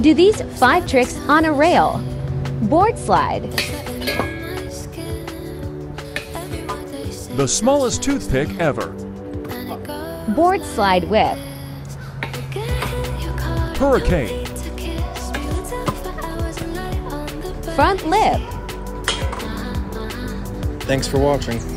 Do these five tricks on a rail. Board slide. The smallest toothpick ever. Board slide whip. Hurricane. Front lip. Thanks for watching.